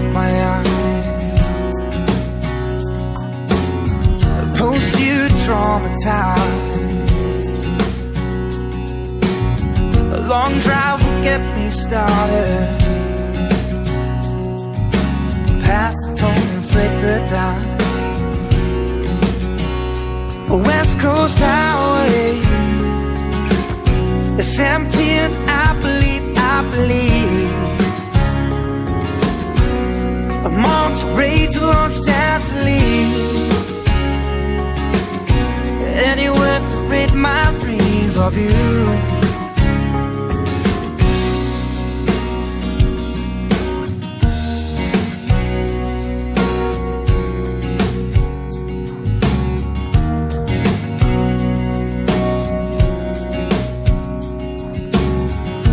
caught my eye. Post you traumatized. A long drive will get me started. Past the tone and flick the dot. A West Coast highway. It's empty and I of you.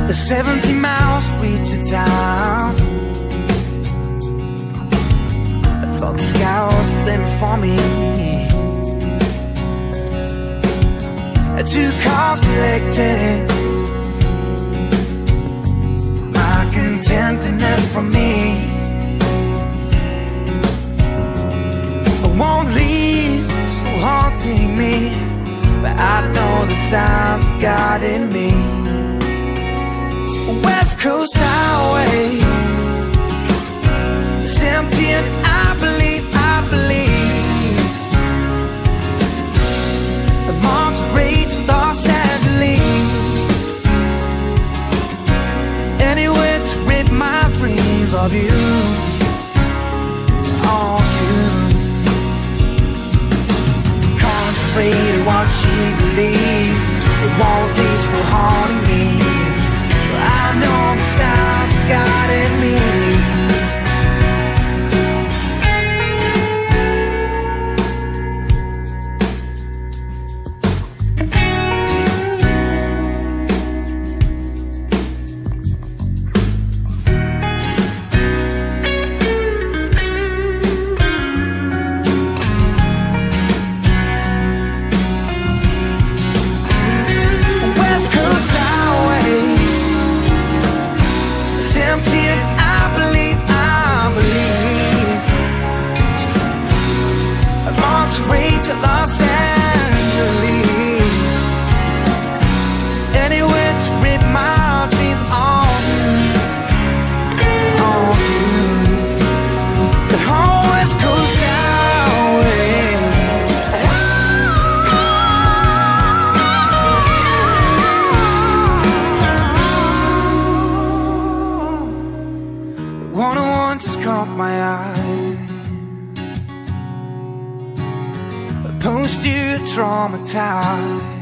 The 70 miles reach a town. I thought the sky was the limit for me. Two cars collected. My contentedness for me. I won't leave, so haunting me. But I know the signs guiding me. West Coast of you. Post you traumatized.